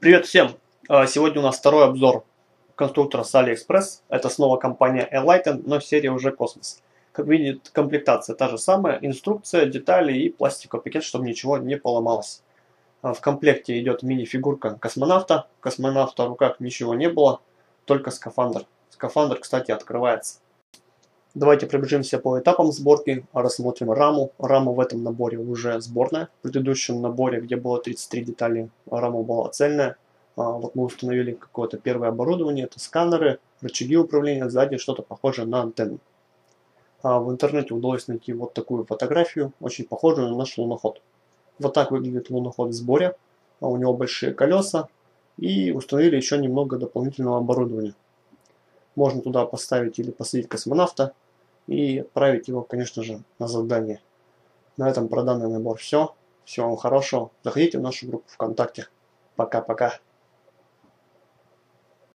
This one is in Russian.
Привет всем! А, сегодня у нас второй обзор конструктора с AliExpress. Это снова компания Enlighten, но серия уже Космос. Как видите, комплектация та же самая, инструкция, детали и пластиковый пакет, чтобы ничего не поломалось. А, в комплекте идет мини-фигурка космонавта. Космонавта в руках ничего не было, только скафандр. Скафандр, кстати, открывается. Давайте пробежимся по этапам сборки, рассмотрим раму. Рама в этом наборе уже сборная. В предыдущем наборе, где было 33 детали, рама была цельная. А, вот мы установили какое-то первое оборудование, это сканеры, рычаги управления, сзади что-то похожее на антенну. А в интернете удалось найти вот такую фотографию, очень похожую на наш луноход. Вот так выглядит луноход в сборе. А у него большие колеса. И установили еще немного дополнительного оборудования. Можно туда поставить или посадить космонавта и отправить его, конечно же, на задание. На этом про данный набор все. Всего вам хорошего. Заходите в нашу группу ВКонтакте. Пока-пока.